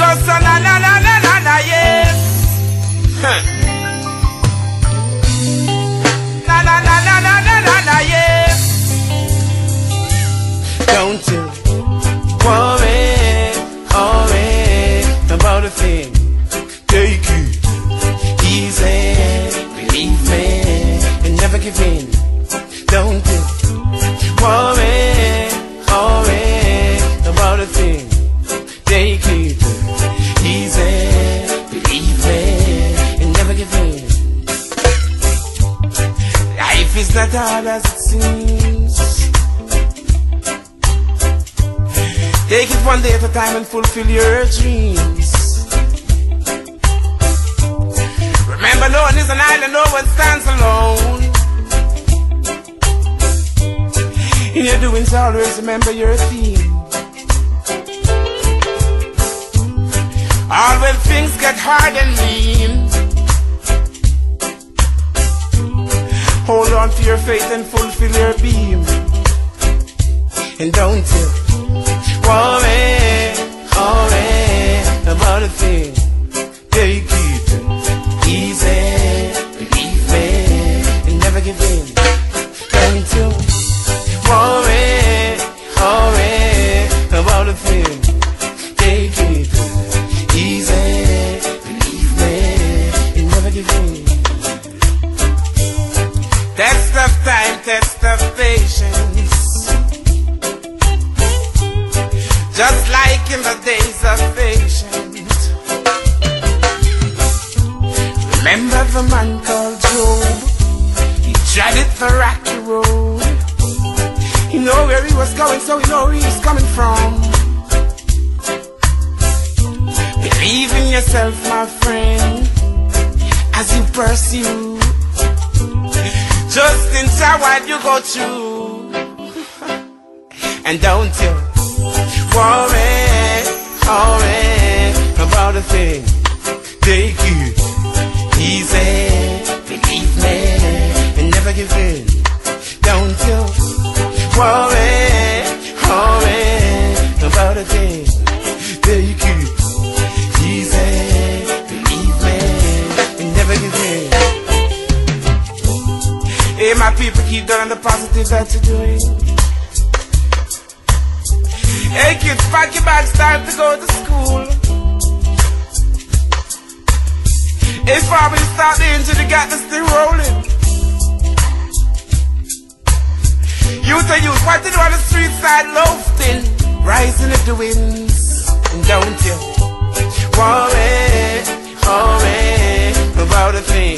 go so na na na na na na yes. Huh. Na na na na na na na na yes. Don't you not hard as it seems. Take it one day at a time and fulfill your dreams. Remember, no one is an island, no one stands alone. In your doings, always remember your theme. All when things get hard and mean, hold on to your faith and fulfill your beam. And don't you worry, worry about a thing. Treaded the rocky road. He know where he was going, so he know where he's coming from. Believe in yourself, my friend, as you pursue. Just inside what you go through. And don't you worry, worry about a thing. Take it worry, worry about a thing. Take it easy, believe me, and never give in. Hey, my people, keep doing the positive that you're doing. Hey, kids, pack your bags, time to go to school. It's probably start the engine, they got the still rolling. What to do on the street side, loafing, rising at the winds. Don't you worry, worry about a thing.